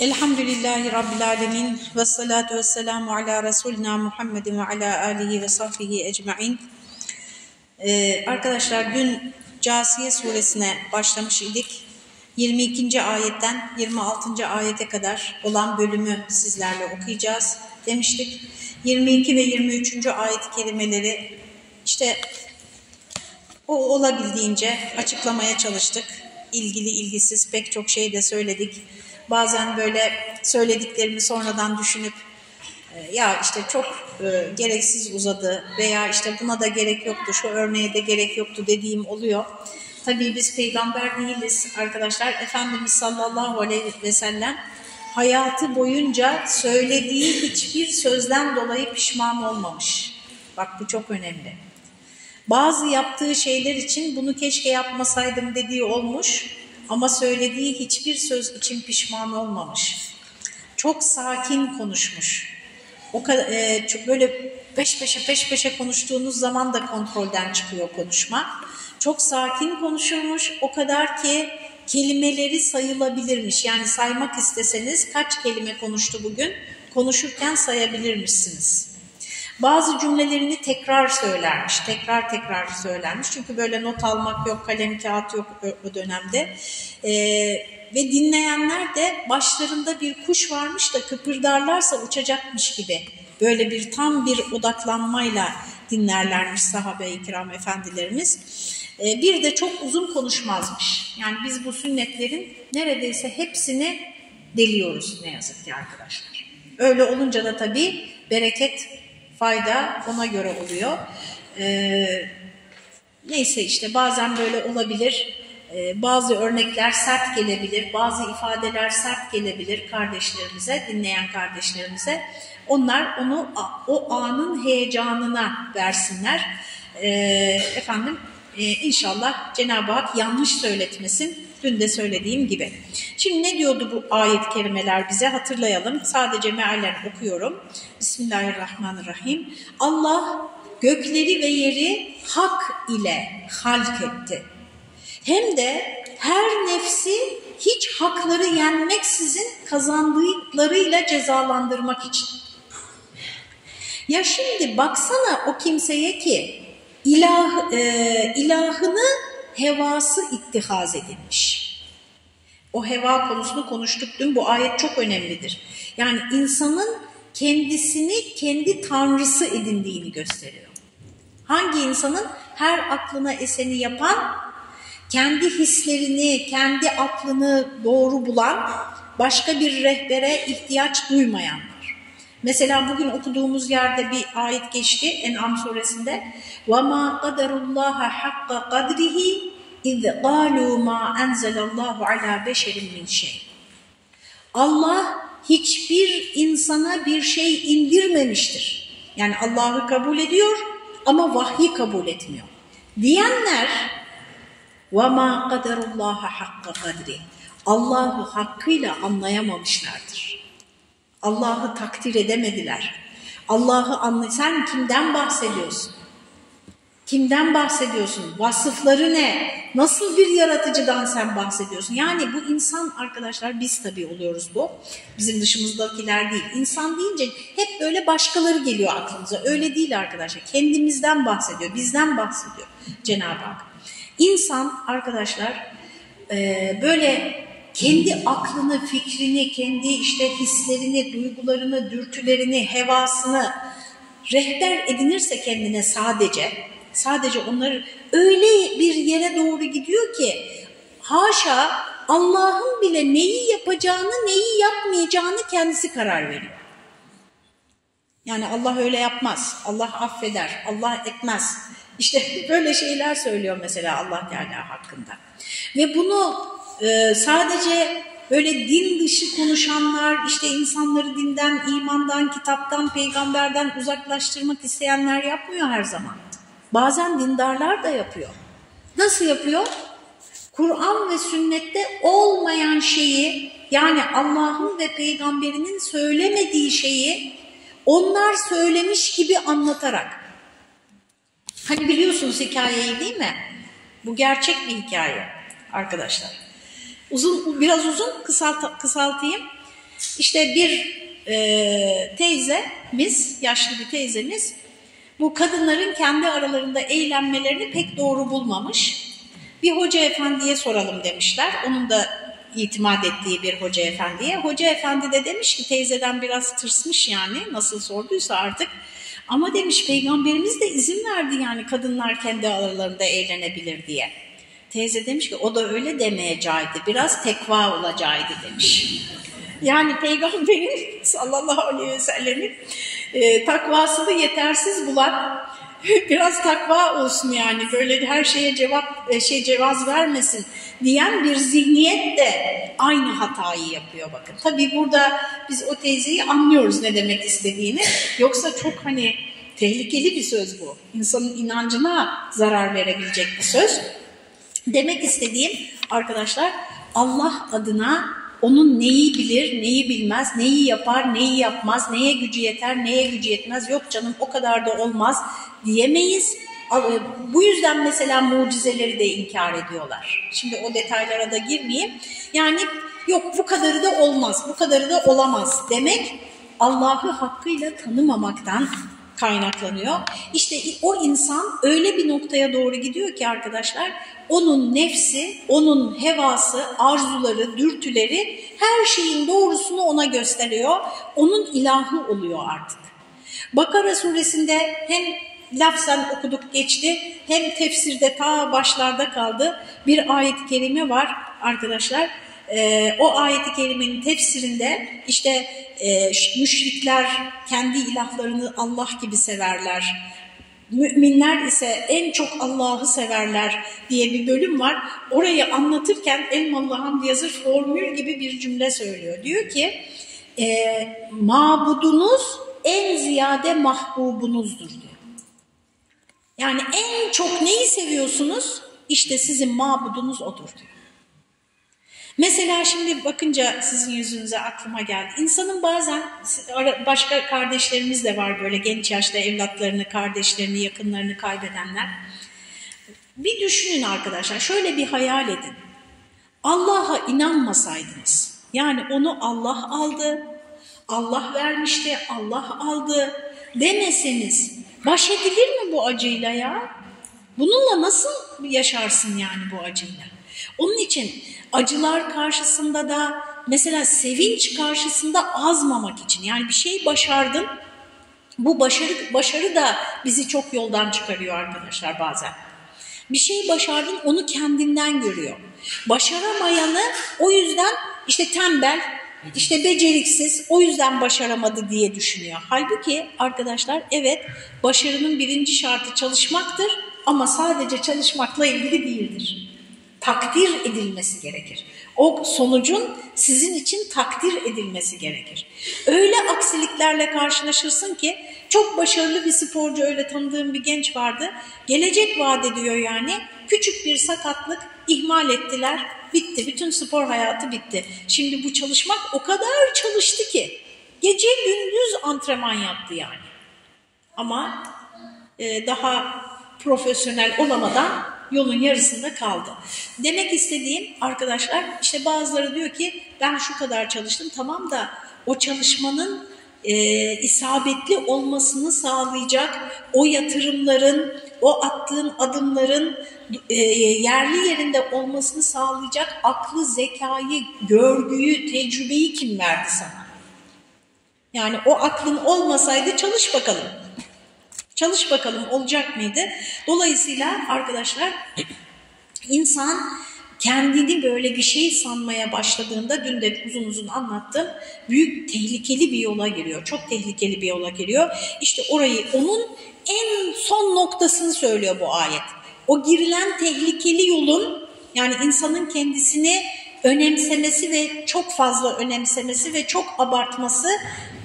Elhamdülillahi Rabbil Alemin ve salatu ve selamu ala Resulina Muhammedin ve ala alihi ve sahbihi ecma'in. Ee, arkadaşlar dün Casiye suresine başlamış idik. 22. ayetten 26. ayete kadar olan bölümü sizlerle okuyacağız demiştik. 22 ve 23. ayet kelimeleri işte o olabildiğince açıklamaya çalıştık. İlgili ilgisiz pek çok şey de söyledik. Bazen böyle söylediklerimi sonradan düşünüp e, ya işte çok e, gereksiz uzadı veya işte buna da gerek yoktu, şu örneğe de gerek yoktu dediğim oluyor. Tabii biz peygamber değiliz arkadaşlar. Efendimiz sallallahu aleyhi ve sellem hayatı boyunca söylediği hiçbir sözden dolayı pişman olmamış. Bak bu çok önemli. Bazı yaptığı şeyler için bunu keşke yapmasaydım dediği olmuş ama söylediği hiçbir söz için pişman olmamış. Çok sakin konuşmuş. O e, böyle peş peşe peş peşe konuştuğunuz zaman da kontrolden çıkıyor konuşma. Çok sakin konuşulmuş. O kadar ki kelimeleri sayılabilirmiş. Yani saymak isteseniz kaç kelime konuştu bugün? Konuşurken sayabilirmişsiniz. Bazı cümlelerini tekrar söylermiş, tekrar tekrar söylermiş. Çünkü böyle not almak yok, kalem kağıt yok o dönemde. Ee, ve dinleyenler de başlarında bir kuş varmış da kıpırdarlarsa uçacakmış gibi. Böyle bir tam bir odaklanmayla dinlerlermiş sahabe-i kiram efendilerimiz. Ee, bir de çok uzun konuşmazmış. Yani biz bu sünnetlerin neredeyse hepsini deliyoruz ne yazık ki arkadaşlar. Öyle olunca da tabii bereket fayda ona göre oluyor. Ee, neyse işte bazen böyle olabilir. Ee, bazı örnekler sert gelebilir, bazı ifadeler sert gelebilir kardeşlerimize, dinleyen kardeşlerimize. Onlar onu o anın heyecanına versinler. Ee, efendim e, inşallah Cenab-ı Hak yanlış söyletmesin. Dün de söylediğim gibi. Şimdi ne diyordu bu ayet kelimeler bize hatırlayalım. Sadece mealen okuyorum. Bismillahirrahmanirrahim. Allah gökleri ve yeri hak ile halk etti. Hem de her nefsi hiç hakları yenmeksizin kazandıklarıyla cezalandırmak için. Ya şimdi baksana o kimseye ki ilah, e, ilahını hevası ittihaz edilmiş. O heva konusunu konuştuk dün. Bu ayet çok önemlidir. Yani insanın kendisini kendi tanrısı edindiğini gösteriyor. Hangi insanın her aklına eseni yapan, kendi hislerini, kendi aklını doğru bulan, başka bir rehbere ihtiyaç duymayanlar. Mesela bugün okuduğumuz yerde bir ayet geçti En'am suresinde. وَمَا قَدَرُ اللّٰهَ حَقَّ قَدْرِهِ اِذْ قَالُوا مَا اَنْزَلَ اللّٰهُ عَلَى بَشَرٍ مِنْ şey. Allah hiçbir insana bir şey indirmemiştir. Yani Allah'ı kabul ediyor ama vahyi kabul etmiyor. Diyenler وَمَا قَدَرُ اللّٰهَ حَقَّ قَدْرِ Allah'ı hakkıyla anlayamamışlardır. Allah'ı takdir edemediler. Allah'ı anlay sen kimden bahsediyorsun? Kimden bahsediyorsun? Vasıfları ne? Nasıl bir yaratıcıdan sen bahsediyorsun? Yani bu insan arkadaşlar biz tabii oluyoruz bu. Bizim dışımızdakiler değil. İnsan deyince hep böyle başkaları geliyor aklımıza. Öyle değil arkadaşlar. Kendimizden bahsediyor. Bizden bahsediyor Cenab-ı Hak. İnsan arkadaşlar böyle kendi aklını, fikrini, kendi işte hislerini, duygularını, dürtülerini, hevasını rehber edinirse kendine sadece, sadece onları öyle bir yere doğru gidiyor ki haşa Allah'ın bile neyi yapacağını, neyi yapmayacağını kendisi karar veriyor. Yani Allah öyle yapmaz, Allah affeder, Allah etmez. İşte böyle şeyler söylüyor mesela Allah Teala hakkında. Ve bunu e, sadece böyle din dışı konuşanlar, işte insanları dinden, imandan, kitaptan, peygamberden uzaklaştırmak isteyenler yapmıyor her zaman. Bazen dindarlar da yapıyor. Nasıl yapıyor? Kur'an ve sünnette olmayan şeyi yani Allah'ın ve peygamberinin söylemediği şeyi onlar söylemiş gibi anlatarak. Hani biliyorsunuz hikayeyi değil mi? Bu gerçek bir hikaye arkadaşlar. Uzun, biraz uzun kısalt, kısaltayım. İşte bir e, teyzemiz, yaşlı bir teyzemiz bu kadınların kendi aralarında eğlenmelerini pek doğru bulmamış. Bir hoca efendiye soralım demişler. Onun da itimat ettiği bir hoca efendiye. Hoca efendi de demiş ki teyzeden biraz tırsmış yani nasıl sorduysa artık. Ama demiş peygamberimiz de izin verdi yani kadınlar kendi aralarında eğlenebilir diye. Teyze demiş ki o da öyle demeyecekti biraz tekva olacaktı demiş. Yani peygamberin sallallahu aleyhi ve sellemin e, takvasını yetersiz bulan biraz takva olsun yani böyle her şeye cevap e, şey cevaz vermesin diyen bir zihniyet de aynı hatayı yapıyor bakın. Tabii burada biz o teyzeyi anlıyoruz ne demek istediğini. Yoksa çok hani tehlikeli bir söz bu. İnsanın inancına zarar verebilecek bir söz. Demek istediğim arkadaşlar Allah adına onun neyi bilir, neyi bilmez, neyi yapar, neyi yapmaz, neye gücü yeter, neye gücü yetmez, yok canım o kadar da olmaz diyemeyiz. Bu yüzden mesela mucizeleri de inkar ediyorlar. Şimdi o detaylara da girmeyeyim. Yani yok bu kadarı da olmaz, bu kadarı da olamaz demek Allah'ı hakkıyla tanımamaktan kaynaklanıyor. İşte o insan öyle bir noktaya doğru gidiyor ki arkadaşlar onun nefsi, onun hevası, arzuları, dürtüleri her şeyin doğrusunu ona gösteriyor. Onun ilahı oluyor artık. Bakara suresinde hem lafzan okuduk geçti hem tefsirde ta başlarda kaldı bir ayet-i kerime var arkadaşlar. Ee, o ayet-i kerimenin tefsirinde işte e, müşrikler kendi ilahlarını Allah gibi severler müminler ise en çok Allah'ı severler diye bir bölüm var. Orayı anlatırken Elmalı Hamdi Yazır formül gibi bir cümle söylüyor. Diyor ki e, mabudunuz en ziyade mahbubunuzdur diyor. Yani en çok neyi seviyorsunuz? İşte sizin mabudunuz odur diyor. Mesela şimdi bakınca sizin yüzünüze aklıma geldi. İnsanın bazen başka kardeşlerimiz de var böyle genç yaşta evlatlarını, kardeşlerini, yakınlarını kaybedenler. Bir düşünün arkadaşlar, şöyle bir hayal edin. Allah'a inanmasaydınız, yani onu Allah aldı, Allah vermişti, Allah aldı demeseniz baş edilir mi bu acıyla ya? Bununla nasıl yaşarsın yani bu acıyla? Onun için acılar karşısında da mesela sevinç karşısında azmamak için yani bir şey başardın bu başarı, başarı da bizi çok yoldan çıkarıyor arkadaşlar bazen. Bir şey başardın onu kendinden görüyor. Başaramayanı o yüzden işte tembel, işte beceriksiz, o yüzden başaramadı diye düşünüyor. Halbuki arkadaşlar evet başarının birinci şartı çalışmaktır ama sadece çalışmakla ilgili değildir takdir edilmesi gerekir. O sonucun sizin için takdir edilmesi gerekir. Öyle aksiliklerle karşılaşırsın ki çok başarılı bir sporcu öyle tanıdığım bir genç vardı. Gelecek vaat ediyor yani. Küçük bir sakatlık ihmal ettiler. Bitti. Bütün spor hayatı bitti. Şimdi bu çalışmak o kadar çalıştı ki gece gündüz antrenman yaptı yani. Ama e, daha profesyonel olamadan yolun yarısında kaldı. Demek istediğim arkadaşlar işte bazıları diyor ki ben şu kadar çalıştım tamam da o çalışmanın e, isabetli olmasını sağlayacak o yatırımların, o attığın adımların e, yerli yerinde olmasını sağlayacak aklı, zekayı, görgüyü, tecrübeyi kim verdi sana? Yani o aklın olmasaydı çalış bakalım. Çalış bakalım olacak mıydı? Dolayısıyla arkadaşlar insan kendini böyle bir şey sanmaya başladığında dün de uzun uzun anlattım. Büyük tehlikeli bir yola giriyor. Çok tehlikeli bir yola giriyor. İşte orayı onun en son noktasını söylüyor bu ayet. O girilen tehlikeli yolun yani insanın kendisini önemsemesi ve çok fazla önemsemesi ve çok abartması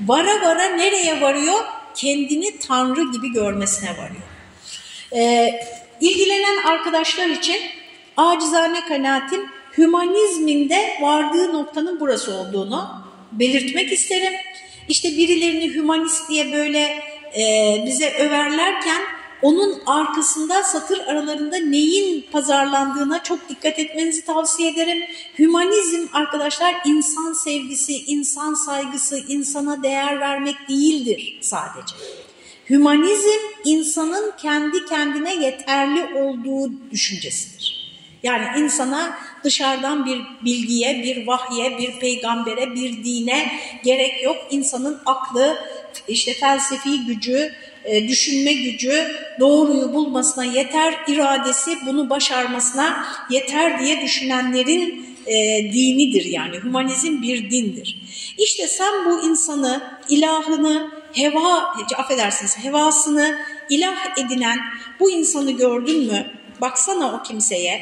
vara vara nereye varıyor? Kendini Tanrı gibi görmesine varıyor. Ee, ilgilenen arkadaşlar için acizane kanaatim hümanizminde vardığı noktanın burası olduğunu belirtmek isterim. İşte birilerini hümanist diye böyle e, bize överlerken onun arkasında satır aralarında neyin pazarlandığına çok dikkat etmenizi tavsiye ederim. Hümanizm arkadaşlar insan sevgisi, insan saygısı, insana değer vermek değildir sadece. Hümanizm insanın kendi kendine yeterli olduğu düşüncesidir. Yani insana dışarıdan bir bilgiye, bir vahye, bir peygambere, bir dine gerek yok. İnsanın aklı, işte felsefi gücü, e, düşünme gücü doğruyu bulmasına yeter, iradesi bunu başarmasına yeter diye düşünenlerin e, dinidir yani. Humanizm bir dindir. İşte sen bu insanı, ilahını, heva, affedersiniz hevasını ilah edinen bu insanı gördün mü? Baksana o kimseye.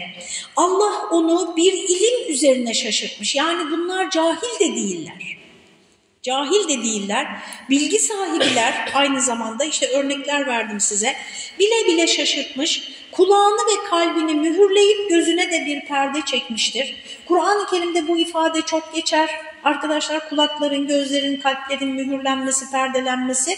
Allah onu bir ilim üzerine şaşırtmış. Yani bunlar cahil de değiller. Cahil de değiller, bilgi sahibiler aynı zamanda işte örnekler verdim size. Bile bile şaşırtmış, kulağını ve kalbini mühürleyip gözüne de bir perde çekmiştir. Kur'an-ı Kerim'de bu ifade çok geçer. Arkadaşlar kulakların, gözlerin, kalplerin mühürlenmesi, perdelenmesi.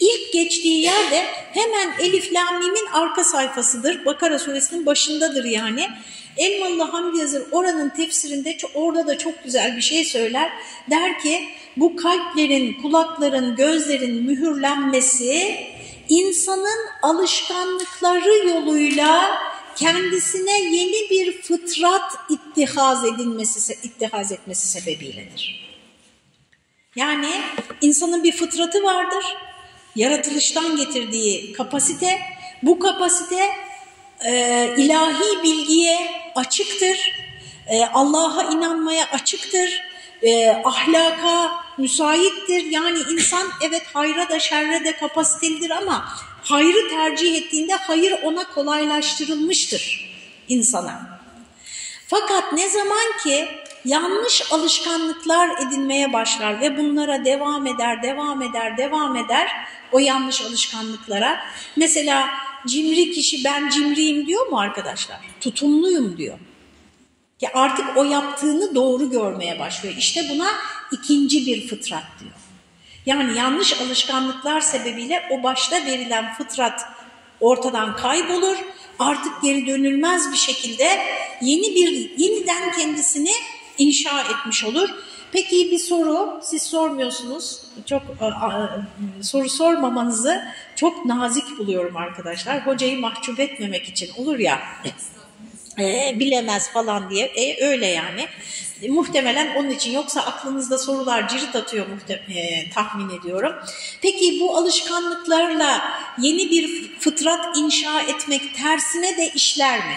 İlk geçtiği yerde hemen Elif Lamim'in arka sayfasıdır. Bakara suresinin başındadır yani. Elmalı Hamdi Yazır oranın tefsirinde orada da çok güzel bir şey söyler. Der ki bu kalplerin, kulakların, gözlerin mühürlenmesi insanın alışkanlıkları yoluyla kendisine yeni bir fıtrat ittihaz edilmesi, ittihaz etmesi sebebiyledir. Yani insanın bir fıtratı vardır, yaratılıştan getirdiği kapasite, bu kapasite e, ilahi bilgiye açıktır, e, Allah'a inanmaya açıktır, e, ahlaka müsaittir. Yani insan evet hayra da şerre de kapasitelidir ama hayrı tercih ettiğinde hayır ona kolaylaştırılmıştır insana. Fakat ne zaman ki yanlış alışkanlıklar edinmeye başlar ve bunlara devam eder, devam eder, devam eder o yanlış alışkanlıklara. Mesela cimri kişi ben cimriyim diyor mu arkadaşlar? Tutumluyum diyor. Ya artık o yaptığını doğru görmeye başlıyor. İşte buna ikinci bir fıtrat diyor. Yani yanlış alışkanlıklar sebebiyle o başta verilen fıtrat ortadan kaybolur. Artık geri dönülmez bir şekilde yeni bir yeniden kendisini inşa etmiş olur. Peki bir soru, siz sormuyorsunuz. Çok soru sormamanızı çok nazik buluyorum arkadaşlar. Hocayı mahcup etmemek için olur ya. E, bilemez falan diye. E, öyle yani. E, muhtemelen onun için yoksa aklınızda sorular cirit atıyor e, tahmin ediyorum. Peki bu alışkanlıklarla yeni bir fıtrat inşa etmek tersine de işler mi?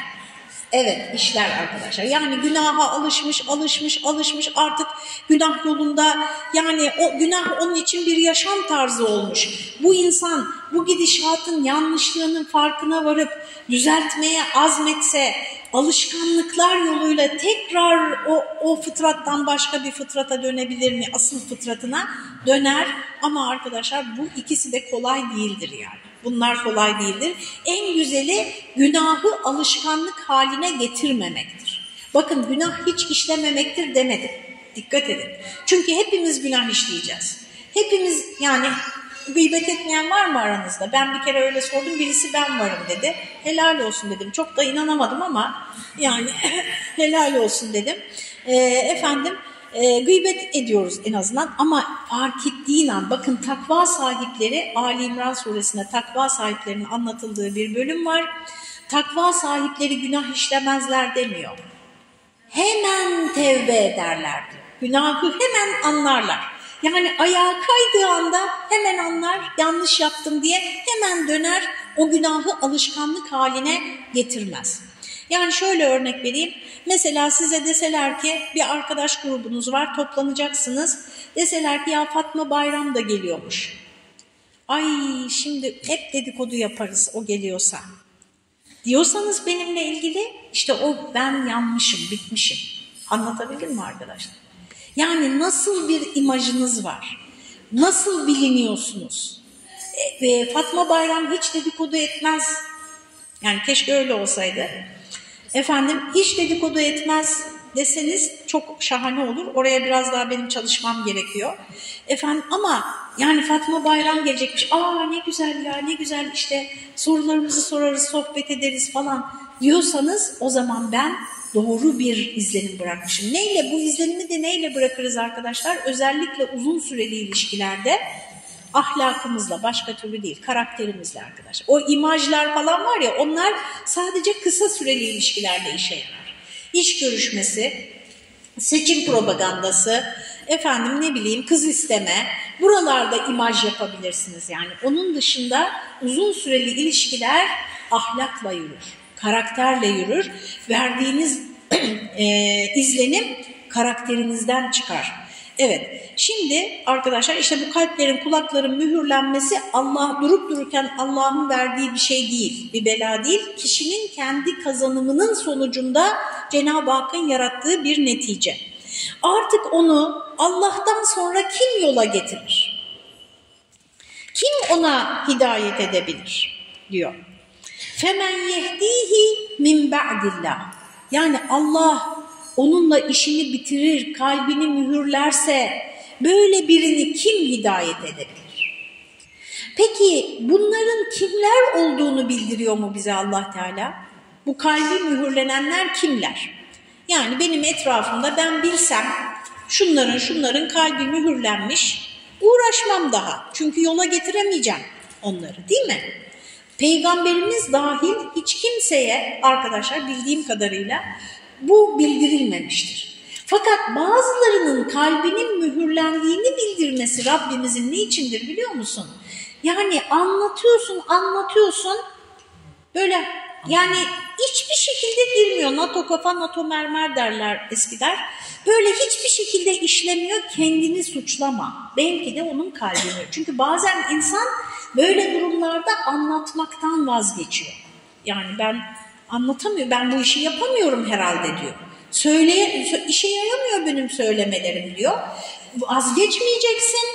Evet işler arkadaşlar. Yani günaha alışmış, alışmış, alışmış artık günah yolunda yani o günah onun için bir yaşam tarzı olmuş. Bu insan bu gidişatın yanlışlığının farkına varıp düzeltmeye azmetse alışkanlıklar yoluyla tekrar o, o fıtrattan başka bir fıtrata dönebilir mi? Asıl fıtratına döner ama arkadaşlar bu ikisi de kolay değildir yani. Bunlar kolay değildir. En güzeli günahı alışkanlık haline getirmemektir. Bakın günah hiç işlememektir demedim. Dikkat edin. Çünkü hepimiz günah işleyeceğiz. Hepimiz yani gıybet etmeyen var mı aranızda? Ben bir kere öyle sordum birisi ben varım dedi. Helal olsun dedim. Çok da inanamadım ama yani helal olsun dedim. Ee, efendim e, gıybet ediyoruz en azından ama fark ettiğin an bakın takva sahipleri Ali İmran suresinde takva sahiplerinin anlatıldığı bir bölüm var. Takva sahipleri günah işlemezler demiyor. Hemen tevbe ederler. Günahı hemen anlarlar. Yani ayağa kaydığı anda hemen anlar yanlış yaptım diye hemen döner o günahı alışkanlık haline getirmez. Yani şöyle örnek vereyim. Mesela size deseler ki bir arkadaş grubunuz var toplanacaksınız. Deseler ki ya Fatma Bayram da geliyormuş. Ay şimdi hep dedikodu yaparız o geliyorsa. Diyorsanız benimle ilgili işte o ben yanmışım, bitmişim. Anlatabildim mi arkadaşlar? Yani nasıl bir imajınız var? Nasıl biliniyorsunuz? E, e, Fatma Bayram hiç dedikodu etmez. Yani keşke öyle olsaydı. Efendim hiç dedikodu etmez, deseniz çok şahane olur. Oraya biraz daha benim çalışmam gerekiyor. Efendim ama yani Fatma Bayram gelecekmiş. Aa ne güzel ya ne güzel işte sorularımızı sorarız, sohbet ederiz falan diyorsanız o zaman ben doğru bir izlenim bırakmışım. Neyle bu izlenimi de neyle bırakırız arkadaşlar? Özellikle uzun süreli ilişkilerde ahlakımızla başka türlü değil karakterimizle arkadaşlar. O imajlar falan var ya onlar sadece kısa süreli ilişkilerde işe yarar. İş görüşmesi, seçim propagandası, efendim ne bileyim kız isteme buralarda imaj yapabilirsiniz yani. Onun dışında uzun süreli ilişkiler ahlakla yürür, karakterle yürür. Verdiğiniz e, izlenim karakterinizden çıkar. Evet, şimdi arkadaşlar işte bu kalplerin, kulakların mühürlenmesi Allah durup dururken Allah'ın verdiği bir şey değil, bir bela değil. Kişinin kendi kazanımının sonucunda Cenab-ı Hakk'ın yarattığı bir netice. Artık onu Allah'tan sonra kim yola getirir? Kim ona hidayet edebilir? diyor. Femen yehdihi min ba'dillah. Yani Allah onunla işini bitirir, kalbini mühürlerse böyle birini kim hidayet edebilir? Peki bunların kimler olduğunu bildiriyor mu bize Allah Teala? Bu kalbi mühürlenenler kimler? Yani benim etrafımda ben bilsem şunların şunların kalbi mühürlenmiş uğraşmam daha. Çünkü yola getiremeyeceğim onları değil mi? Peygamberimiz dahil hiç kimseye arkadaşlar bildiğim kadarıyla bu bildirilmemiştir. Fakat bazılarının kalbinin mühürlendiğini bildirmesi Rabbimizin niçindir biliyor musun? Yani anlatıyorsun, anlatıyorsun böyle yani hiçbir şekilde girmiyor. NATO kafa, NATO mermer derler eskiler. Böyle hiçbir şekilde işlemiyor, kendini suçlama. Belki de onun kalbini. Çünkü bazen insan böyle durumlarda anlatmaktan vazgeçiyor. Yani ben anlatamıyor, ben bu işi yapamıyorum herhalde diyor. Söyleye, işe yaramıyor benim söylemelerim diyor. Vazgeçmeyeceksin,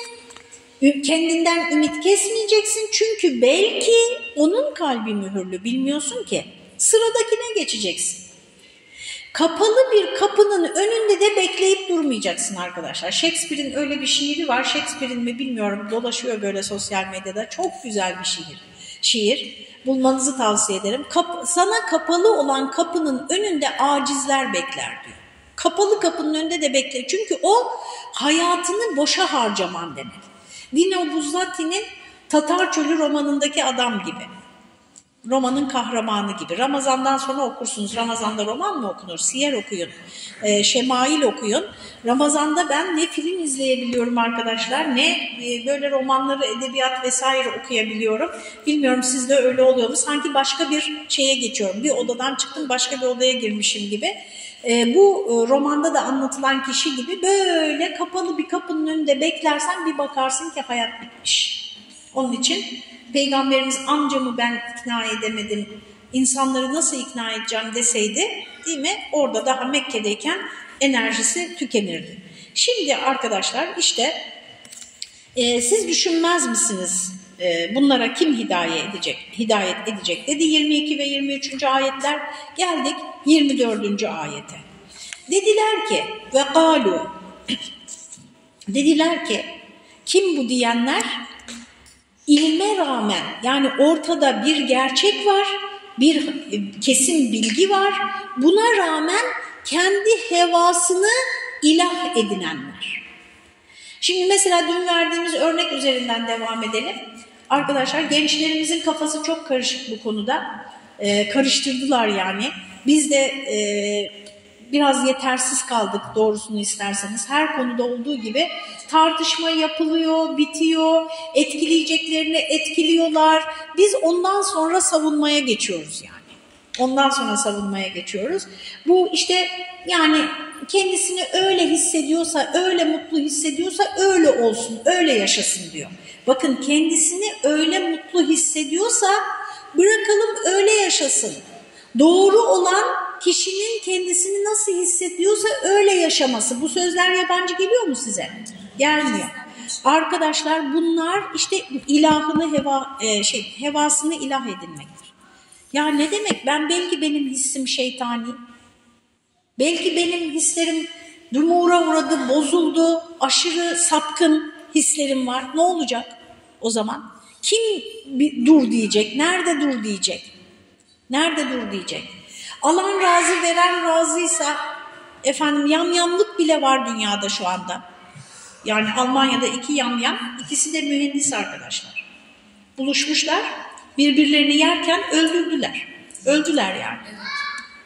kendinden ümit kesmeyeceksin çünkü belki onun kalbi mühürlü bilmiyorsun ki. Sıradakine geçeceksin. Kapalı bir kapının önünde de bekleyip durmayacaksın arkadaşlar. Shakespeare'in öyle bir şiiri var. Shakespeare'in mi bilmiyorum dolaşıyor böyle sosyal medyada. Çok güzel bir şiir. Şiir bulmanızı tavsiye ederim. Kap sana kapalı olan kapının önünde acizler bekler diyor. Kapalı kapının önünde de bekler. Çünkü o hayatını boşa harcaman demek. Dino Buzzati'nin Tatar Çölü romanındaki adam gibi. Romanın kahramanı gibi. Ramazandan sonra okursunuz. Ramazanda roman mı okunur? Siyer okuyun. E, şemail okuyun. Ramazanda ben ne film izleyebiliyorum arkadaşlar ne e, böyle romanları, edebiyat vesaire okuyabiliyorum. Bilmiyorum sizde öyle oluyor mu? Sanki başka bir şeye geçiyorum. Bir odadan çıktım başka bir odaya girmişim gibi. E, bu e, romanda da anlatılan kişi gibi böyle kapalı bir kapının önünde beklersen bir bakarsın ki hayat bitmiş. Onun için Peygamberimiz amcamı ben ikna edemedim, insanları nasıl ikna edeceğim deseydi değil mi? Orada daha Mekke'deyken enerjisi tükenirdi. Şimdi arkadaşlar işte e, siz düşünmez misiniz e, bunlara kim hidayet edecek, hidayet edecek dedi 22 ve 23. ayetler. Geldik 24. ayete. Dediler ki ve galu dediler ki kim bu diyenler ilme rağmen yani ortada bir gerçek var, bir kesin bilgi var. Buna rağmen kendi hevasını ilah edinenler. Şimdi mesela dün verdiğimiz örnek üzerinden devam edelim. Arkadaşlar gençlerimizin kafası çok karışık bu konuda. Ee, karıştırdılar yani. Biz de e, biraz yetersiz kaldık doğrusunu isterseniz. Her konuda olduğu gibi tartışma yapılıyor, bitiyor, etkileyeceklerini etkiliyorlar. Biz ondan sonra savunmaya geçiyoruz yani. Ondan sonra savunmaya geçiyoruz. Bu işte yani kendisini öyle hissediyorsa, öyle mutlu hissediyorsa öyle olsun, öyle yaşasın diyor. Bakın kendisini öyle mutlu hissediyorsa bırakalım öyle yaşasın. Doğru olan kişinin kendisini nasıl hissediyorsa öyle yaşaması. Bu sözler yabancı geliyor mu size? Gelmiyor. Arkadaşlar bunlar işte ilahını heva e, şey hevasını ilah edinmektir. Ya ne demek? Ben belki benim hissim şeytani. Belki benim hislerim dumura uğradı, bozuldu, aşırı sapkın hislerim var. Ne olacak o zaman? Kim bir dur diyecek, nerede dur diyecek? Nerede dur diyecek? Alan razı, veren razıysa efendim yamyamlık bile var dünyada şu anda. Yani Almanya'da iki yamyam, ikisi de mühendis arkadaşlar. Buluşmuşlar, birbirlerini yerken öldürdüler. Öldüler yani.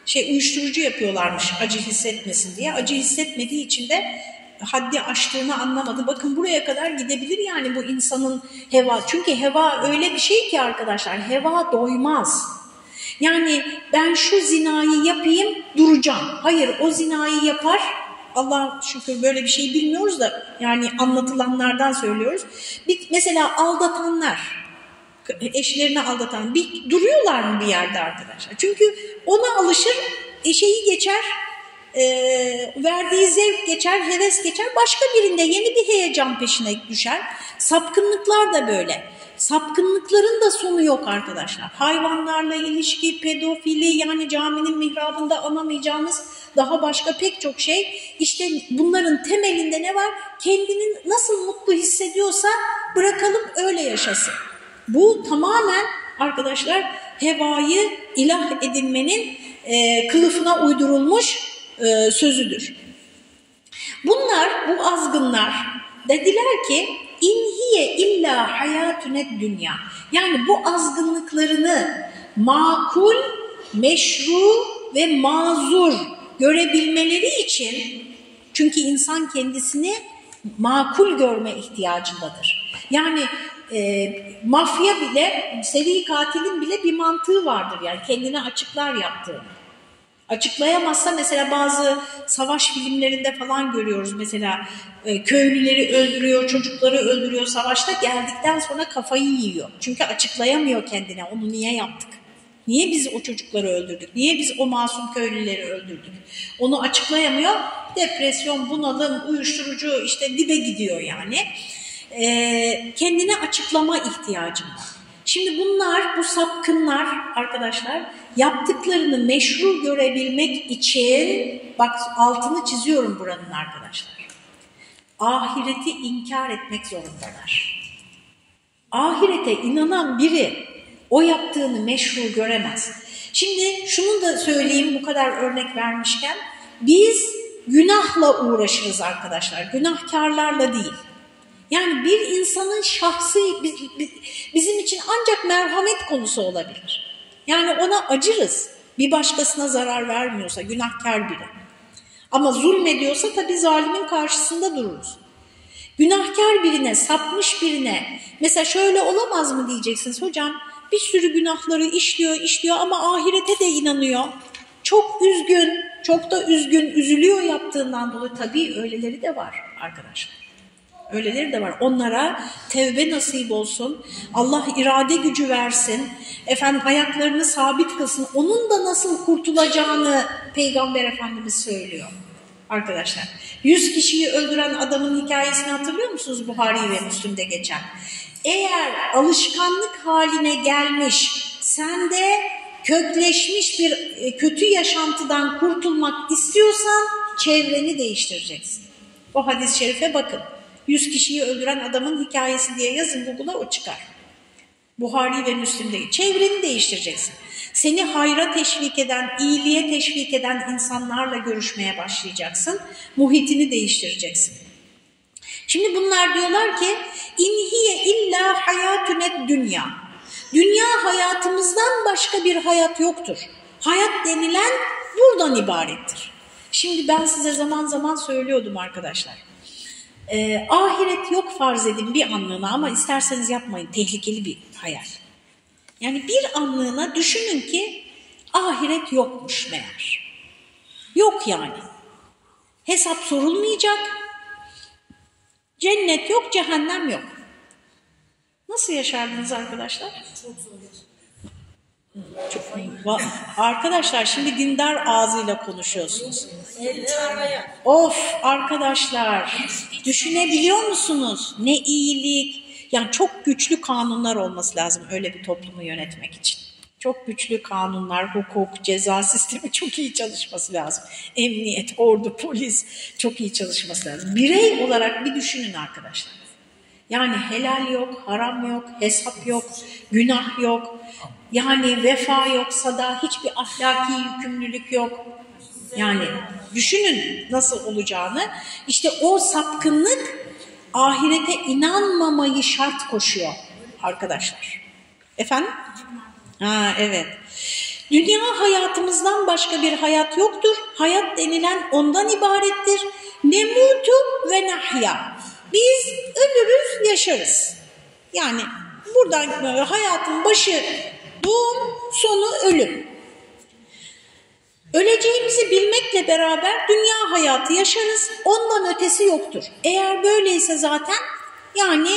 Şey uyuşturucu yapıyorlarmış acı hissetmesin diye. Acı hissetmediği için de haddi aştığını anlamadı. Bakın buraya kadar gidebilir yani bu insanın heva. Çünkü heva öyle bir şey ki arkadaşlar, heva doymaz. Yani ben şu zinayı yapayım duracağım. Hayır o zinayı yapar. Allah şükür böyle bir şey bilmiyoruz da yani anlatılanlardan söylüyoruz. Bir, mesela aldatanlar, eşlerini aldatan bir duruyorlar mı bir yerde arkadaşlar? Çünkü ona alışır, şeyi geçer, e, verdiği zevk geçer, heves geçer, başka birinde yeni bir heyecan peşine düşer. Sapkınlıklar da böyle. Sapkınlıkların da sonu yok arkadaşlar. Hayvanlarla ilişki, pedofili yani caminin mihrabında anamayacağımız daha başka pek çok şey. İşte bunların temelinde ne var? Kendini nasıl mutlu hissediyorsa bırakalım öyle yaşasın. Bu tamamen arkadaşlar hevayı ilah edinmenin e, kılıfına uydurulmuş e, sözüdür. Bunlar, bu azgınlar dediler ki inhiye illa hayatünet dünya. Yani bu azgınlıklarını makul, meşru ve mazur görebilmeleri için çünkü insan kendisini makul görme ihtiyacındadır. Yani e, mafya bile, seri katilin bile bir mantığı vardır yani kendine açıklar yaptığı. Açıklayamazsa mesela bazı savaş filmlerinde falan görüyoruz mesela e, köylüleri öldürüyor, çocukları öldürüyor savaşta geldikten sonra kafayı yiyor. Çünkü açıklayamıyor kendine onu niye yaptık. Niye biz o çocukları öldürdük? Niye biz o masum köylüleri öldürdük? Onu açıklayamıyor. Depresyon, bunalım, uyuşturucu işte dibe gidiyor yani. Ee, kendine açıklama ihtiyacım var. Şimdi bunlar, bu sapkınlar arkadaşlar yaptıklarını meşru görebilmek için, bak altını çiziyorum buranın arkadaşlar, ahireti inkar etmek zorundalar. Ahirete inanan biri o yaptığını meşru göremez. Şimdi şunu da söyleyeyim bu kadar örnek vermişken, biz günahla uğraşırız arkadaşlar, günahkarlarla değil. Yani bir insanın şahsi bizim için ancak merhamet konusu olabilir. Yani ona acırız. Bir başkasına zarar vermiyorsa, günahkar biri. Ama zulmediyorsa tabii zalimin karşısında dururuz. Günahkar birine, sapmış birine, mesela şöyle olamaz mı diyeceksiniz hocam, bir sürü günahları işliyor, işliyor ama ahirete de inanıyor. Çok üzgün, çok da üzgün, üzülüyor yaptığından dolayı tabii öyleleri de var arkadaşlar. Öyleleri de var. Onlara tevbe nasip olsun. Allah irade gücü versin. Efendim ayaklarını sabit kılsın. Onun da nasıl kurtulacağını Peygamber Efendimiz söylüyor. Arkadaşlar. Yüz kişiyi öldüren adamın hikayesini hatırlıyor musunuz Buhari ve Müslüm'de geçen? Eğer alışkanlık haline gelmiş, sende kökleşmiş bir e, kötü yaşantıdan kurtulmak istiyorsan çevreni değiştireceksin. O hadis-i şerife bakın. 100 kişiyi öldüren adamın hikayesi diye yazın Google'a o çıkar. Buhari ve Müslim'de. Çevreni değiştireceksin. Seni hayra teşvik eden, iyiliğe teşvik eden insanlarla görüşmeye başlayacaksın. Muhitini değiştireceksin. Şimdi bunlar diyorlar ki inhiye illa hayatünet dünya. Dünya hayatımızdan başka bir hayat yoktur. Hayat denilen buradan ibarettir. Şimdi ben size zaman zaman söylüyordum arkadaşlar. E, ahiret yok farz edin bir anlığına ama isterseniz yapmayın tehlikeli bir hayal. Yani bir anlığına düşünün ki ahiret yokmuş meğer. Yok yani. Hesap sorulmayacak. Cennet yok, cehennem yok. Nasıl yaşardınız arkadaşlar? Çok zor çok, arkadaşlar şimdi dindar ağzıyla konuşuyorsunuz. Of arkadaşlar düşünebiliyor musunuz? Ne iyilik. Yani çok güçlü kanunlar olması lazım öyle bir toplumu yönetmek için. Çok güçlü kanunlar, hukuk, ceza sistemi çok iyi çalışması lazım. Emniyet, ordu, polis çok iyi çalışması lazım. Birey olarak bir düşünün arkadaşlar. Yani helal yok, haram yok, hesap yok, günah yok. Yani vefa yoksa da hiçbir ahlaki yükümlülük yok. Yani düşünün nasıl olacağını. İşte o sapkınlık ahirete inanmamayı şart koşuyor arkadaşlar. Efendim? Ha, evet. Dünya hayatımızdan başka bir hayat yoktur. Hayat denilen ondan ibarettir. Nemutu ve nahya. Biz ölürüz, yaşarız. Yani buradan hayatın başı doğum, sonu ölüm. Öleceğimizi bilmekle beraber dünya hayatı yaşarız. Ondan ötesi yoktur. Eğer böyleyse zaten yani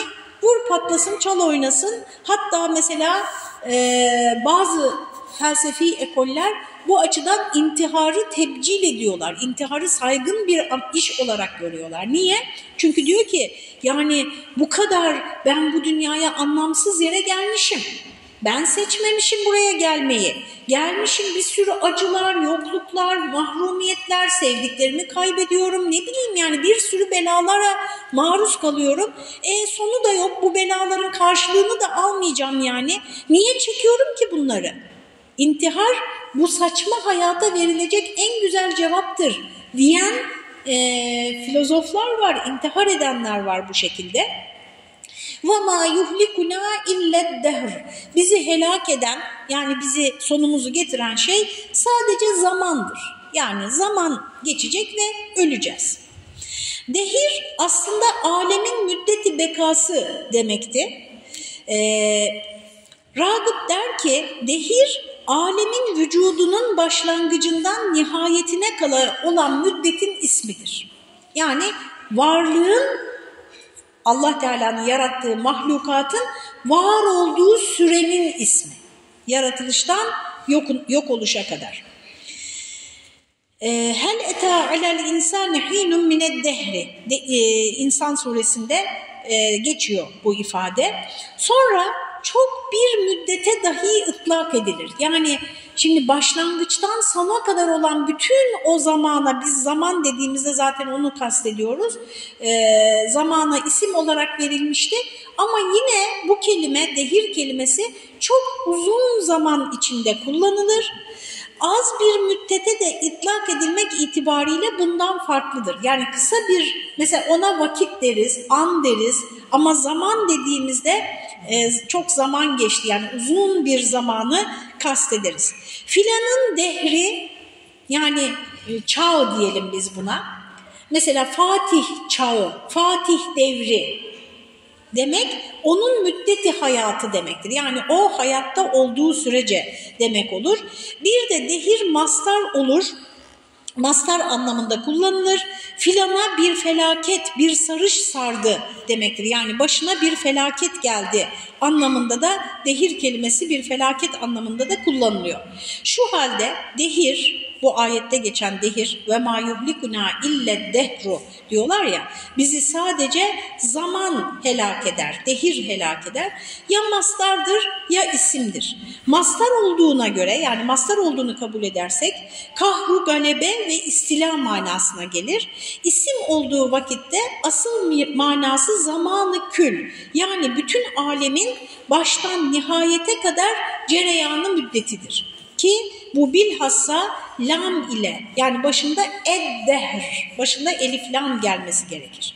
vur patlasın, çal oynasın. Hatta mesela e, bazı felsefi ekoller bu açıdan intiharı tebcil ediyorlar. İntiharı saygın bir iş olarak görüyorlar. Niye? Çünkü diyor ki yani bu kadar ben bu dünyaya anlamsız yere gelmişim. Ben seçmemişim buraya gelmeyi. Gelmişim bir sürü acılar, yokluklar, mahrumiyetler, sevdiklerimi kaybediyorum. Ne bileyim yani bir sürü belalara maruz kalıyorum. E sonu da yok bu belaların karşılığını da almayacağım yani. Niye çekiyorum ki bunları? İntihar bu saçma hayata verilecek en güzel cevaptır diyen e, filozoflar var, intihar edenler var bu şekilde. وَمَا يُهْلِكُنَا اِلَّا الدَّهْرِ Bizi helak eden yani bizi sonumuzu getiren şey sadece zamandır. Yani zaman geçecek ve öleceğiz. Dehir aslında alemin müddeti bekası demekti. Ee, Ragıp der ki dehir alemin vücudunun başlangıcından nihayetine kadar olan müddetin ismidir. Yani varlığın Allah Teala'nın yarattığı mahlukatın var olduğu sürenin ismi. Yaratılıştan yok, yok oluşa kadar. Ee, Hel eta alel insani hinun mined dehri. De, e, İnsan suresinde e, geçiyor bu ifade. Sonra çok bir müddete dahi ıtlak edilir. Yani şimdi başlangıçtan sona kadar olan bütün o zamana biz zaman dediğimizde zaten onu kastediyoruz. E, zamana isim olarak verilmişti ama yine bu kelime dehir kelimesi çok uzun zaman içinde kullanılır az bir müddete de itlak edilmek itibariyle bundan farklıdır. Yani kısa bir, mesela ona vakit deriz, an deriz ama zaman dediğimizde çok zaman geçti. Yani uzun bir zamanı kastederiz. Filanın dehri, yani e, çağ diyelim biz buna. Mesela Fatih çağı, Fatih devri demek onun müddeti hayatı demektir. Yani o hayatta olduğu sürece demek olur. Bir de dehir mastar olur. Mastar anlamında kullanılır. Filana bir felaket, bir sarış sardı demektir. Yani başına bir felaket geldi anlamında da dehir kelimesi bir felaket anlamında da kullanılıyor. Şu halde dehir bu ayette geçen dehir ve ma yuhlikuna ille dehru diyorlar ya bizi sadece zaman helak eder, dehir helak eder. Ya mastardır ya isimdir. Mastar olduğuna göre yani mastar olduğunu kabul edersek kahru galebe ve istila manasına gelir. İsim olduğu vakitte asıl manası zamanı kül yani bütün alemin baştan nihayete kadar cereyanı müddetidir. Ki bu bilhassa lam ile yani başında eddehr, başında elif lam gelmesi gerekir.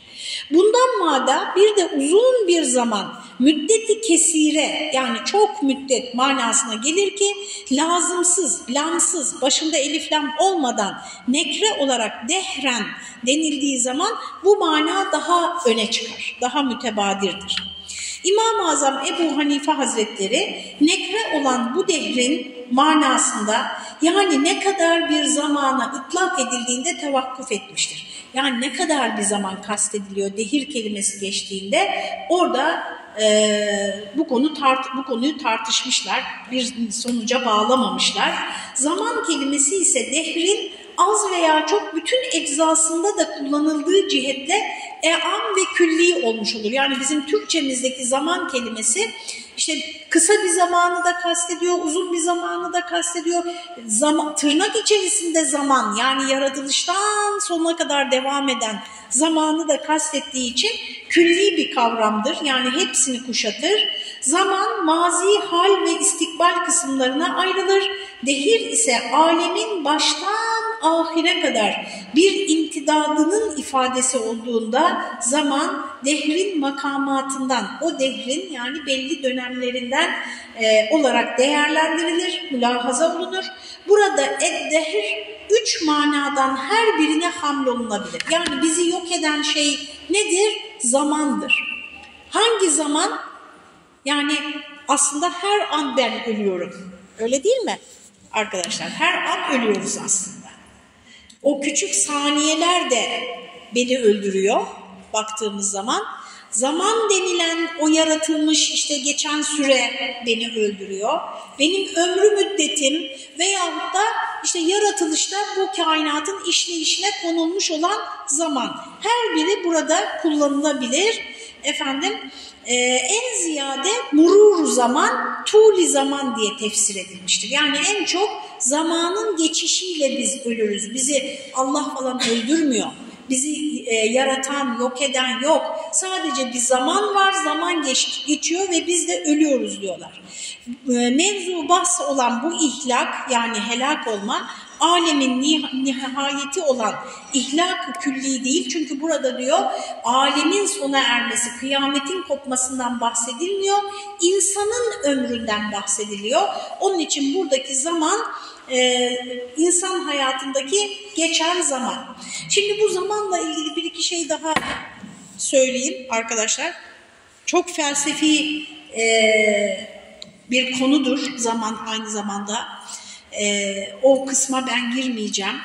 Bundan mada bir de uzun bir zaman müddeti kesire yani çok müddet manasına gelir ki lazımsız, lamsız, başında elif lam olmadan nekre olarak dehren denildiği zaman bu mana daha öne çıkar, daha mütebadirdir. İmam-ı Azam Ebu Hanife Hazretleri nekre olan bu devrin manasında yani ne kadar bir zamana ıtlak edildiğinde tevakkuf etmiştir. Yani ne kadar bir zaman kastediliyor dehir kelimesi geçtiğinde orada e, bu konu tart bu konuyu tartışmışlar. Bir sonuca bağlamamışlar. Zaman kelimesi ise dehrin az veya çok bütün eczasında da kullanıldığı cihetle eam ve külli olmuş olur. Yani bizim Türkçemizdeki zaman kelimesi işte kısa bir zamanı da kastediyor, uzun bir zamanı da kastediyor. Zaman, tırnak içerisinde zaman yani yaratılıştan sonuna kadar devam eden zamanı da kastettiği için külli bir kavramdır. Yani hepsini kuşatır. Zaman mazi, hal ve istikbal kısımlarına ayrılır. Dehir ise alemin baştan ahire kadar bir imtidadının ifadesi olduğunda zaman dehrin makamatından, o dehrin yani belli dönemlerinden e, olarak değerlendirilir, mülahaza olunur. Burada ed-dehir üç manadan her birine hamlolunabilir. Yani bizi yok eden şey nedir? Zamandır. Hangi zaman? Yani aslında her an ben ölüyorum. Öyle değil mi arkadaşlar? Her an ölüyoruz aslında. O küçük saniyeler de beni öldürüyor baktığımız zaman. Zaman denilen o yaratılmış işte geçen süre beni öldürüyor. Benim ömrü müddetim veyahut da işte yaratılışta bu kainatın işleyişine konulmuş olan zaman. Her biri burada kullanılabilir. Efendim e, en ziyade murur zaman, tuli zaman diye tefsir edilmiştir. Yani en çok zamanın geçişiyle biz ölürüz. Bizi Allah falan öldürmüyor. Bizi e, yaratan, yok eden yok. Sadece bir zaman var, zaman geç, geçiyor ve biz de ölüyoruz diyorlar. E, mevzu bahs olan bu ihlak yani helak olma alemin nihayeti olan ihlak külli değil. Çünkü burada diyor alemin sona ermesi, kıyametin kopmasından bahsedilmiyor. insanın ömründen bahsediliyor. Onun için buradaki zaman e, insan hayatındaki geçen zaman. Şimdi bu zamanla ilgili bir iki şey daha söyleyeyim arkadaşlar. Çok felsefi e, bir konudur zaman aynı zamanda. E, o kısma ben girmeyeceğim.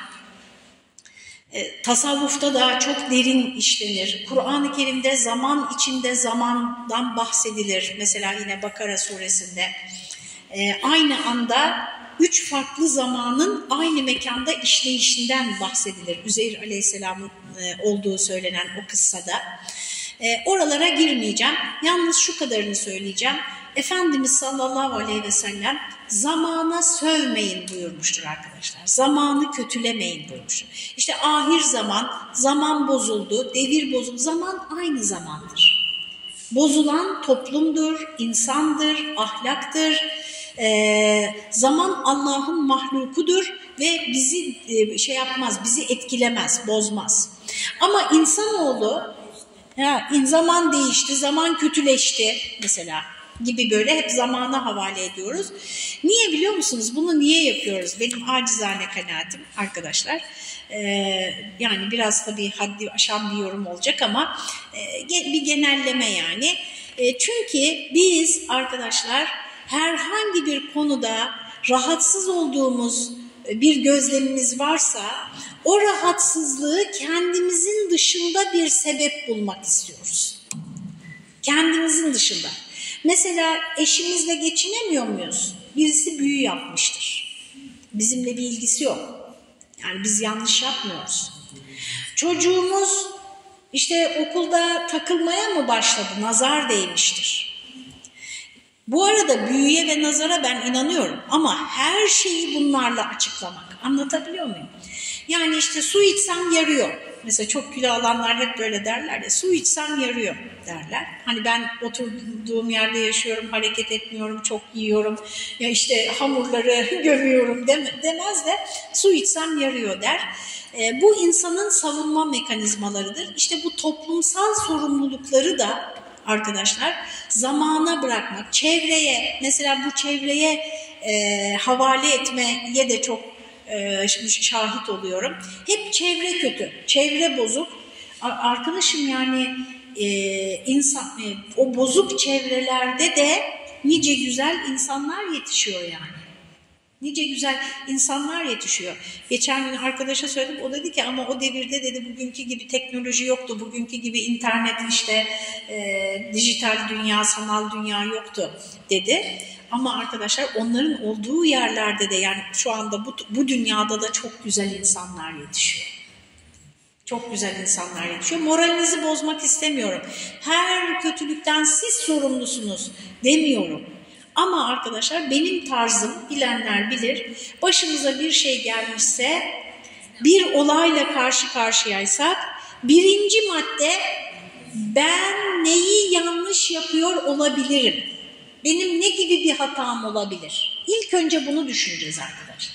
E, tasavvufta da çok derin işlenir. Kur'an-ı Kerim'de zaman içinde zamandan bahsedilir. Mesela yine Bakara suresinde. E, aynı anda üç farklı zamanın aynı mekanda işleyişinden bahsedilir. Üzeyir Aleyhisselam'ın e, olduğu söylenen o kıssada. E, oralara girmeyeceğim. Yalnız şu kadarını söyleyeceğim. Efendimiz sallallahu aleyhi ve sellem zamana sövmeyin buyurmuştur arkadaşlar. Zamanı kötülemeyin buyurmuştur. İşte ahir zaman, zaman bozuldu, devir bozuldu. Zaman aynı zamandır. Bozulan toplumdur, insandır, ahlaktır, e, zaman Allah'ın mahlukudur ve bizi e, şey yapmaz, bizi etkilemez, bozmaz. Ama insanoğlu ya, zaman değişti, zaman kötüleşti mesela gibi böyle hep zamana havale ediyoruz. Niye biliyor musunuz? Bunu niye yapıyoruz? Benim acizane kanaatim arkadaşlar. Ee, yani biraz tabii haddi aşan bir yorum olacak ama e, bir genelleme yani. E, çünkü biz arkadaşlar herhangi bir konuda rahatsız olduğumuz bir gözlemimiz varsa o rahatsızlığı kendimizin dışında bir sebep bulmak istiyoruz. Kendimizin dışında. Mesela eşimizle geçinemiyor muyuz? Birisi büyü yapmıştır. Bizimle bir ilgisi yok. Yani biz yanlış yapmıyoruz. Çocuğumuz işte okulda takılmaya mı başladı? Nazar değmiştir. Bu arada büyüye ve nazara ben inanıyorum ama her şeyi bunlarla açıklamak. Anlatabiliyor muyum? Yani işte su içsem yarıyor. Mesela çok kilo alanlar hep böyle derler ya su içsem yarıyor derler. Hani ben oturduğum yerde yaşıyorum, hareket etmiyorum, çok yiyorum. Ya işte hamurları gömüyorum demez de su içsem yarıyor der. E, bu insanın savunma mekanizmalarıdır. İşte bu toplumsal sorumlulukları da arkadaşlar zamana bırakmak, çevreye mesela bu çevreye e, havale etmeye de çok e, şahit oluyorum. Hep çevre kötü, çevre bozuk. Arkadaşım yani e, insan e, o bozuk çevrelerde de nice güzel insanlar yetişiyor yani. Nice güzel insanlar yetişiyor. Geçen gün arkadaşa söyledim, o dedi ki ama o devirde dedi bugünkü gibi teknoloji yoktu, bugünkü gibi internet işte e, dijital dünya, sanal dünya yoktu dedi. Ama arkadaşlar onların olduğu yerlerde de yani şu anda bu, bu dünyada da çok güzel insanlar yetişiyor. Çok güzel insanlar yetişiyor. Moralinizi bozmak istemiyorum. Her kötülükten siz sorumlusunuz demiyorum. Ama arkadaşlar benim tarzım bilenler bilir. Başımıza bir şey gelmişse bir olayla karşı karşıyaysak birinci madde ben neyi yanlış yapıyor olabilirim? Benim ne gibi bir hatam olabilir? İlk önce bunu düşüneceğiz arkadaşlar.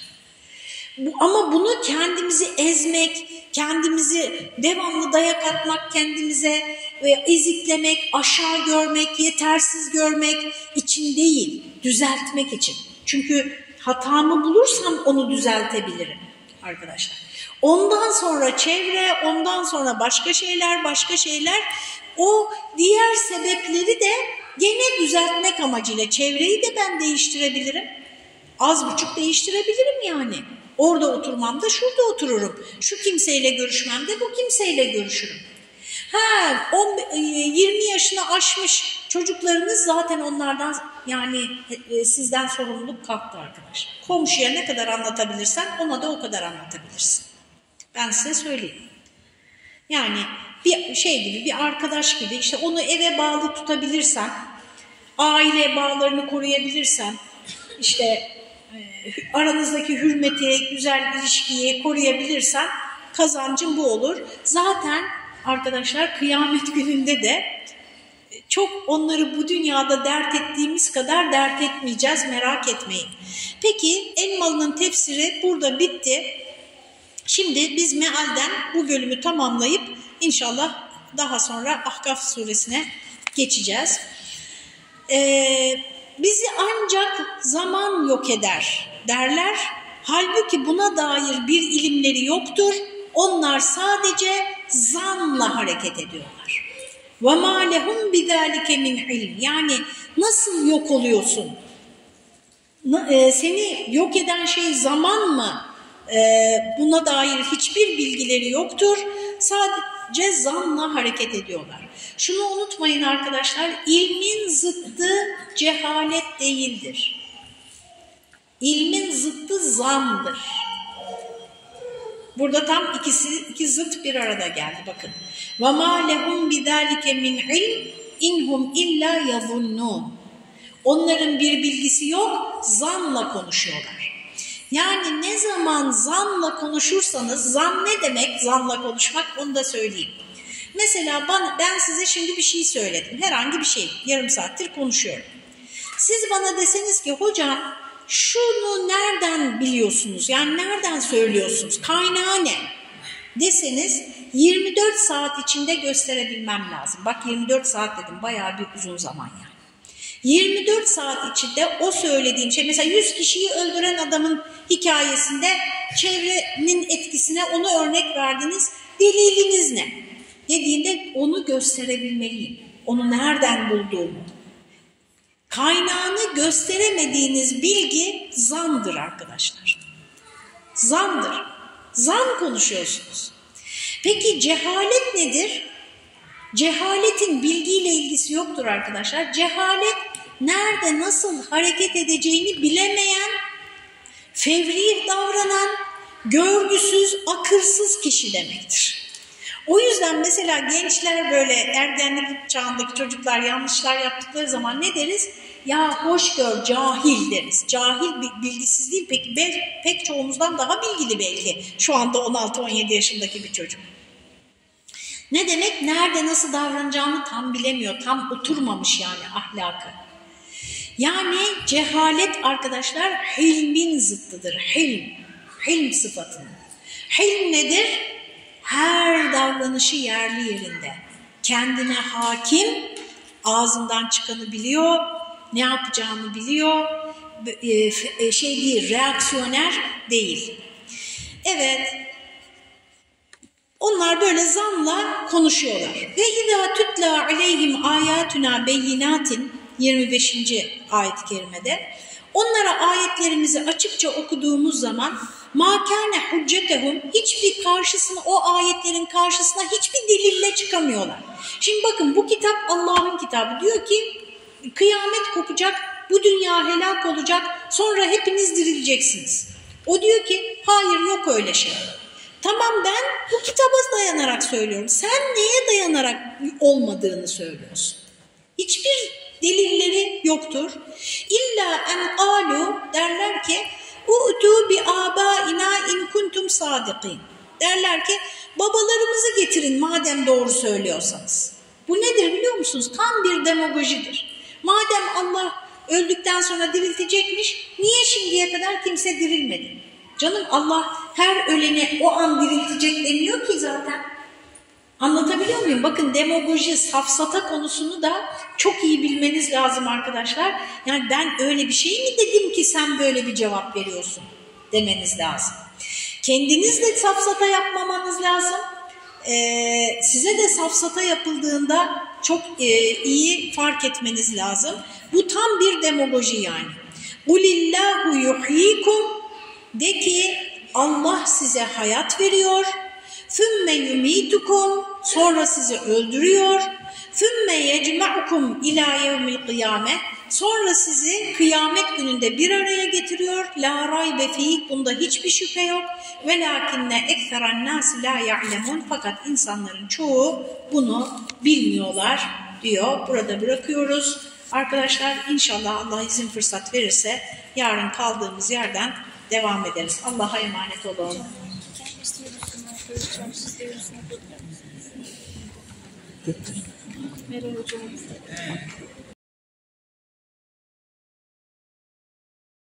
Bu, ama bunu kendimizi ezmek, kendimizi devamlı dayak atmak kendimize ve eziklemek, aşağı görmek, yetersiz görmek için değil, düzeltmek için. Çünkü hatamı bulursam onu düzeltebilirim arkadaşlar. Ondan sonra çevre, ondan sonra başka şeyler, başka şeyler o diğer sebepleri de gene düzeltmek amacıyla çevreyi de ben değiştirebilirim. Az buçuk değiştirebilirim yani. Orada oturmam da şurada otururum. Şu kimseyle görüşmem de bu kimseyle görüşürüm. Ha, 20 e, yaşını aşmış çocuklarınız zaten onlardan yani e, sizden sorumluluk kalktı arkadaşlar. Komşuya ne kadar anlatabilirsen ona da o kadar anlatabilirsin. Ben size söyleyeyim. Yani bir şey gibi, bir arkadaş gibi işte onu eve bağlı tutabilirsen, aile bağlarını koruyabilirsen, işte e, aranızdaki hürmeti, güzel ilişkiyi koruyabilirsen kazancın bu olur. Zaten arkadaşlar kıyamet gününde de çok onları bu dünyada dert ettiğimiz kadar dert etmeyeceğiz merak etmeyin. Peki Elmalı'nın tefsiri burada bitti. Şimdi biz mealden bu bölümü tamamlayıp inşallah daha sonra Ahkaf suresine geçeceğiz Ee, bizi ancak zaman yok eder derler. Halbuki buna dair bir ilimleri yoktur. Onlar sadece zanla hareket ediyorlar. وَمَا لَهُمْ بِذَٰلِكَ مِنْ ilm. Yani nasıl yok oluyorsun? E, seni yok eden şey zaman mı? Ee, buna dair hiçbir bilgileri yoktur. Sadece cezanla hareket ediyorlar. Şunu unutmayın arkadaşlar, ilmin zıttı cehalet değildir. İlmin zıttı zandır. Burada tam ikisi iki zıt bir arada geldi bakın. Ve ma lehum bidalike min ilm inhum illa yazunnun. Onların bir bilgisi yok, zanla konuşuyorlar. Yani ne zaman zanla konuşursanız, zan ne demek zanla konuşmak onu da söyleyeyim. Mesela ben size şimdi bir şey söyledim, herhangi bir şey, yarım saattir konuşuyorum. Siz bana deseniz ki hocam şunu nereden biliyorsunuz, yani nereden söylüyorsunuz, kaynağı ne deseniz 24 saat içinde gösterebilmem lazım. Bak 24 saat dedim, bayağı bir uzun zaman yani. 24 saat içinde o söylediğim şey mesela 100 kişiyi öldüren adamın hikayesinde çevrenin etkisine onu örnek verdiniz. Deliliniz ne? Dediğinde onu gösterebilmeliyim. Onu nereden bulduğumu. Kaynağını gösteremediğiniz bilgi zandır arkadaşlar. Zandır. Zan konuşuyorsunuz. Peki cehalet nedir? Cehaletin bilgiyle ilgisi yoktur arkadaşlar. Cehalet nerede nasıl hareket edeceğini bilemeyen, fevri davranan, görgüsüz, akılsız kişi demektir. O yüzden mesela gençler böyle ergenlik çağındaki çocuklar yanlışlar yaptıkları zaman ne deriz? Ya hoş gör cahil deriz. Cahil bilgisiz değil peki pek çoğumuzdan daha bilgili belki şu anda 16-17 yaşındaki bir çocuk. Ne demek? Nerede nasıl davranacağını tam bilemiyor. Tam oturmamış yani ahlakı. Yani cehalet arkadaşlar hilmin zıttıdır. Hilm. Hilm sıfatının. Hilm nedir? Her davranışı yerli yerinde. Kendine hakim, ağzından çıkanı biliyor, ne yapacağını biliyor, e, e, şey değil, reaksiyoner değil. Evet, onlar böyle zanla konuşuyorlar. Ve izâ tutla aleyhim ayatuna beyinatin 25. ayet-i kerimede onlara ayetlerimizi açıkça okuduğumuz zaman makane hüccetehum hiçbir karşısına o ayetlerin karşısına hiçbir delille çıkamıyorlar. Şimdi bakın bu kitap Allah'ın kitabı diyor ki kıyamet kopacak, bu dünya helak olacak, sonra hepiniz dirileceksiniz. O diyor ki hayır yok öyle şey. Tamam ben bu kitaba dayanarak söylüyorum. Sen neye dayanarak olmadığını söylüyorsun. Hiçbir delilleri yoktur. İlla en alu derler ki u'tu bi abaina in kuntum sadikin. Derler ki babalarımızı getirin madem doğru söylüyorsanız. Bu nedir biliyor musunuz? Tam bir demagojidir. Madem Allah öldükten sonra diriltecekmiş, niye şimdiye kadar kimse dirilmedi? Canım Allah her öleni o an diriltecek demiyor ki zaten. Anlatabiliyor muyum? Bakın demagoji, safsata konusunu da çok iyi bilmeniz lazım arkadaşlar. Yani ben öyle bir şey mi dedim ki sen böyle bir cevap veriyorsun demeniz lazım. Kendiniz de safsata yapmamanız lazım. Ee, size de safsata yapıldığında çok e, iyi fark etmeniz lazım. Bu tam bir demagoji yani. Ulillahu yuhyikum de ki Allah size hayat veriyor. Fümme yumitukum sonra sizi öldürüyor. Fümme yecma'ukum ila yevmil kıyame sonra sizi kıyamet gününde bir araya getiriyor. La raybe fîk bunda hiçbir şüphe yok. Ve lakinne ekferen nâsi la ya'lemun fakat insanların çoğu bunu bilmiyorlar diyor. Burada bırakıyoruz. Arkadaşlar inşallah Allah izin fırsat verirse yarın kaldığımız yerden devam ederiz. Allah'a emanet olun. Merhaba hocam.